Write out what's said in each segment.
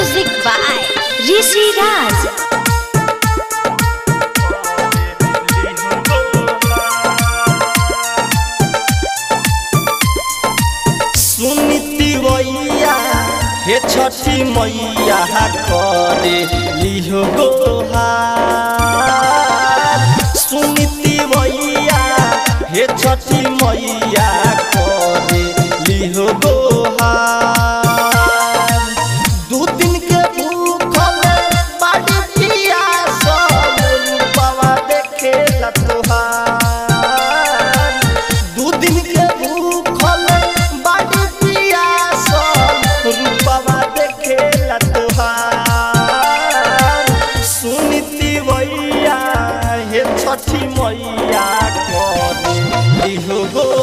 Music by ऋषि राज छठी मैया करे लिहो गोहा। लिहो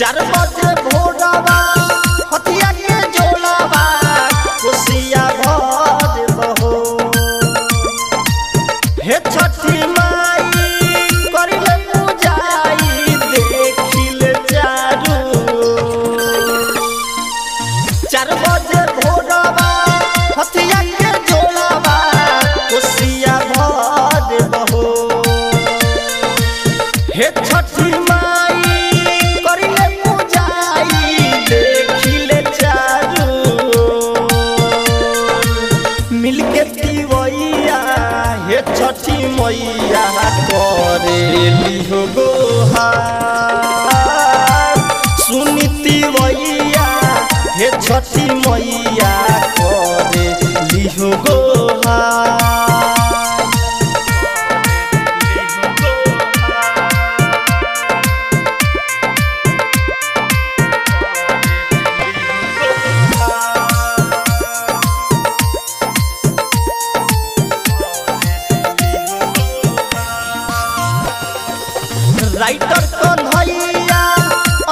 चार बजे भोरवा हथिया के जोड़वा कोसिया भर बहो। हे छठी माई, करिले पूजाई, देखिले चारू। चार बजे भोरवा हथिया के जोड़वा कोसिया भर बहो। हे छठी माई मैया करे लिहो गोहार सुनीति मैया हे छठी मैया करे लिहो गोहार राइटर कन्हैया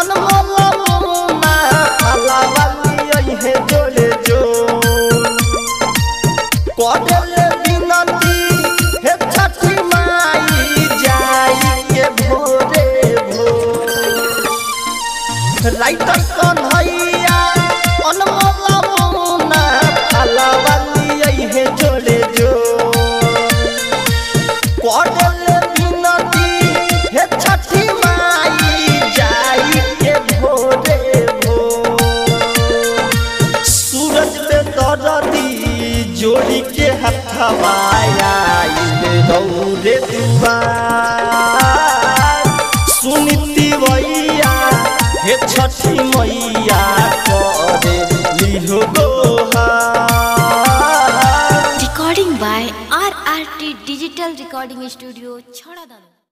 अनमोल मुन्ना अलावाली है जोड़े जो करेले बिनती हे छठी माई जाई के भोरे। भो राइटर कन्हैया जोड़ी के हाथ माया मैया हे Chhathi Maiya recording by R R T digital recording studio छोड़ा दाना